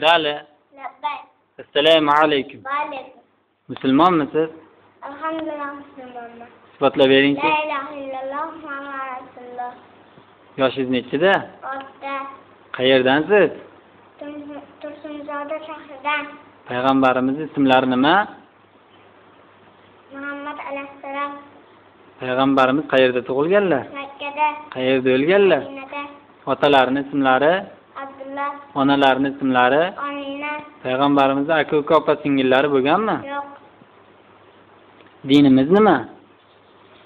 Dali. Labbay. Assalomu alaykum. Vaalaykum. Musulmonmisiz? Alhamdulillah musulmonman. Sifatlab beringchi. La ilaha illalloh Muhammad rasululloh. Yoshingiz nechida? Oltda. Qayerdansiz? Tur- Tursunzoda shahridan Payg'ambarimiz ismlari nima? Muhammad alayhissalom Payg'ambarimiz qayerda tug'ilganlar? Makkada, Qayerda o'lganlar? Madinada, Otalarining ismlari, Onalarining ismlari, Amina, payg'ambarimizning aka-uka opa-singillari bo'lganmi? yo'q, Dinimiz nima?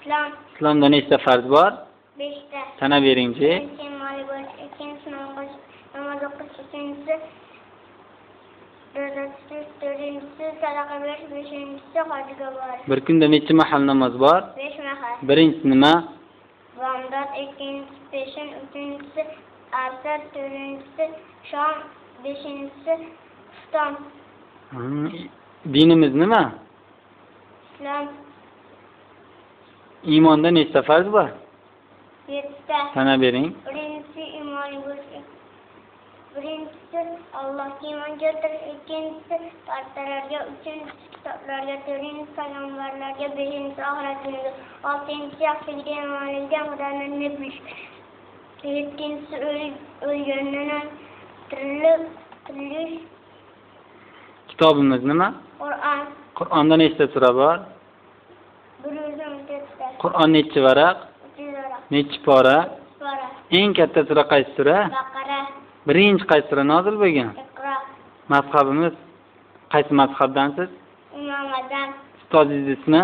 Islom, Islomda nechta farz bor? beshta. Sanab beringchi. Ikkinchisi namoz o'qish, uchinchisi ro'za tutish, to'rtinchisi sadaqa berish, beshinchisi hajga borish. Bir kunda necha mahal namoz bor? Besh mahal. Birinchisi nima? Bomdod, ikkinchisi peshin, uchinchisi asr, to'rtinchisi shom, beshinchisi. Hmm, Dinimiz nima? Islom Iymonda nechta farz bor? yettita. Sanab bering. Birinchisi iymon bo'lish. Birinchisi Allohga iymon keltirish, ikkinchisi farishtalarga, uchinchisi kitoblarga, to'rtinchisi payg'ambarlarga, beshinchisi oxirat kuniga, oltinchisi yaxshilikka, yomonlikka xudolarni bilish. Tirilish, Kitobimiz nima? Qur'on, Qur'onda nechta sura bor? bir yuz o'n to'rtta, Qur'on nechi varaq? Nechi pora? Eng katta sura qaysi sura? Baqara, Birinchi qaysi sura nozil bo'lgan? Mazhabimiz qaysi mazhabdansiz? Imom Azam, Ustozingiz ismi?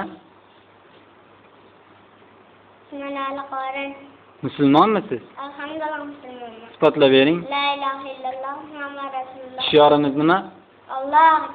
Malali Qorin. Musulmonmisiz? Alhamdulillah musulmonman. Sifatlab bering. La ilaha illalloh Muhammad rasululloh. Shiorimiz nima? Alloh